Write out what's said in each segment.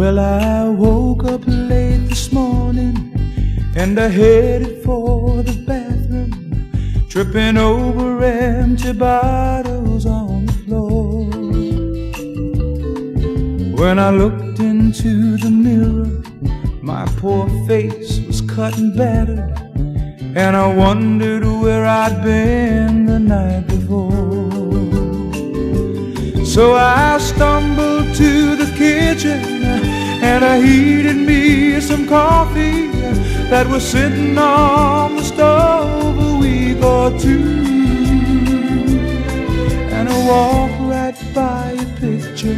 Well, I woke up late this morning and I headed for the bathroom, tripping over empty bottles on the floor. When I looked into the mirror, my poor face was cut and battered, and I wondered where I'd been the night before. So I stumbled and I heated me some coffee that was sitting on the stove a week or two. And I walked right by a picture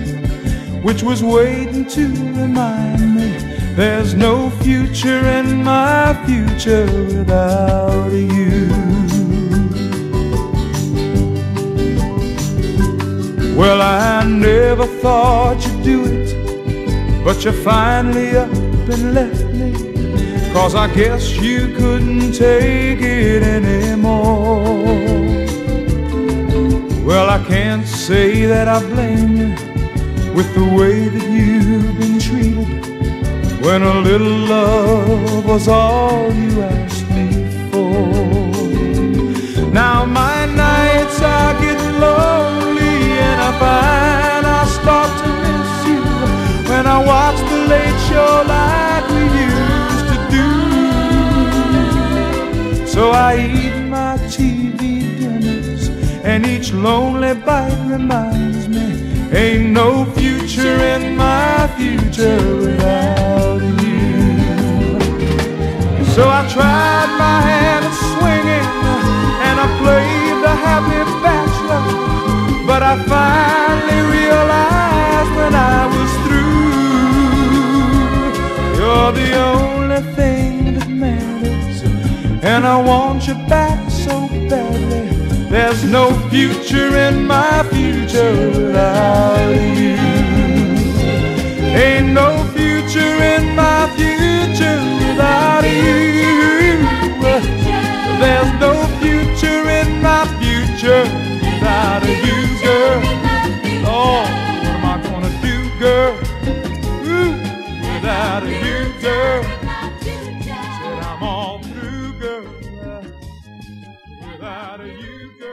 which was waiting to remind me there's no future in my future without you. Well, I never thought you'd do it, but you finally up and left me. Cause I guess you couldn't take it anymore. Well, I can't say that I blame you with the way that you've been treated when a little love was all you asked late show like we used to do. So I eat my TV dinners and each lonely bite reminds me ain't no future in my future without you. So I tried my hand at swinging and I played the happy bachelor, but I finally you're the only thing that matters, and I want you back so badly. There's no future in my future without you. Ain't no future in my future without you. There's no future in my future out of you, girl.